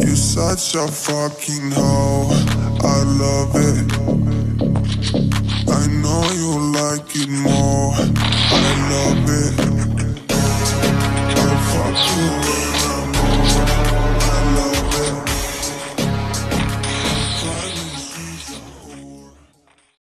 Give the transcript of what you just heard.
You such a fucking hoe. I love it. I know you like it more. I love it. I fuck you.